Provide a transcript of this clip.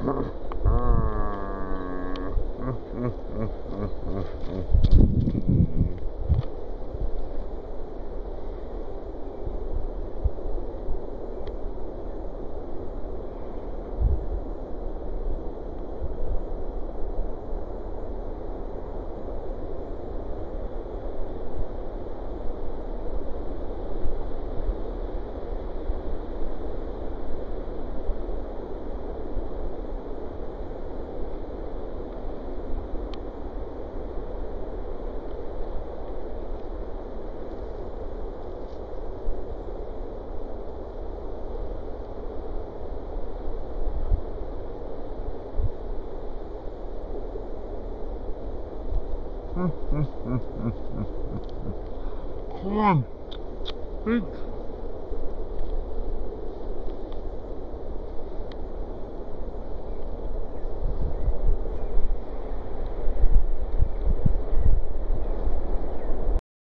Mm-hmm. Come on. Big